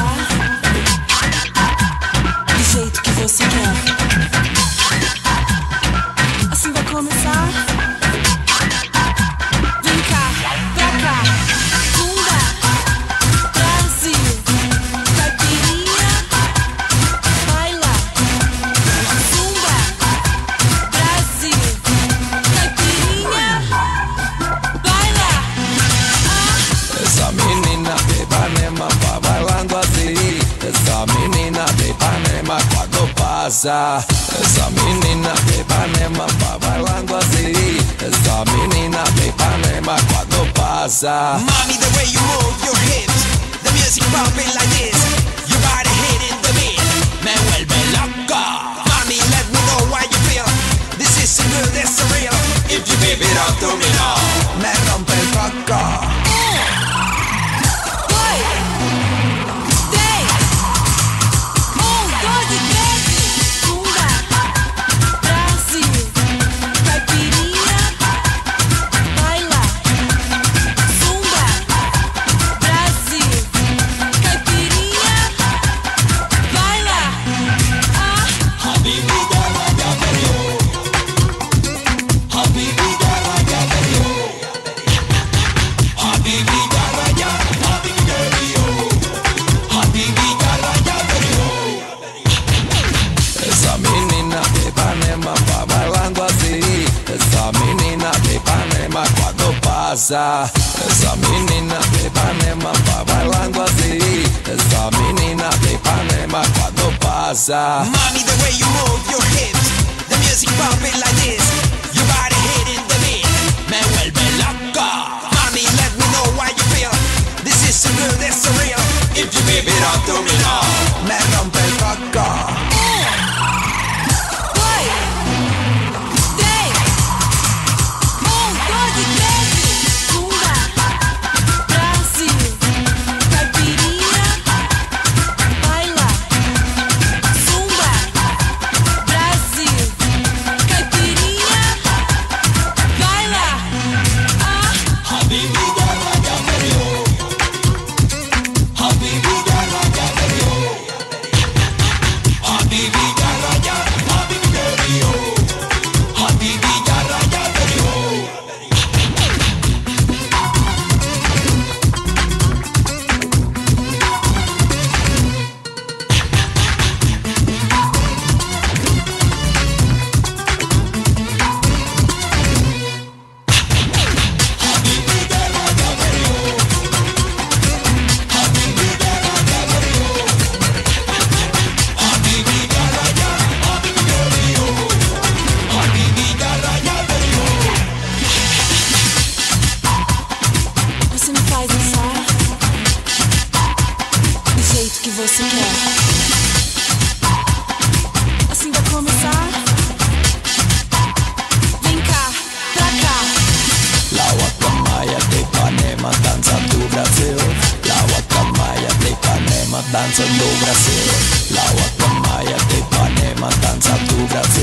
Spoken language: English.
fast. Esa menina menina. Mommy, the way you move your hips, the music pumping like this, your body hitting the beat, me vuelve loco. Mommy, let me know why you feel. This is good, it's so real. If you give it up to me now, Me rompe pasa. Esa menina de Ipanema va bailando así. Esa menina de Ipanema cuando pasa. mommy, the way you move your hips, the music pumping like this, your body hitting the beat, me vuelve loco. Mommy, let me know why you feel. This is so good, it's so real. If you give it up to Ipanema danzando Brasil. La guacamaya de Ipanema danzando Brasil.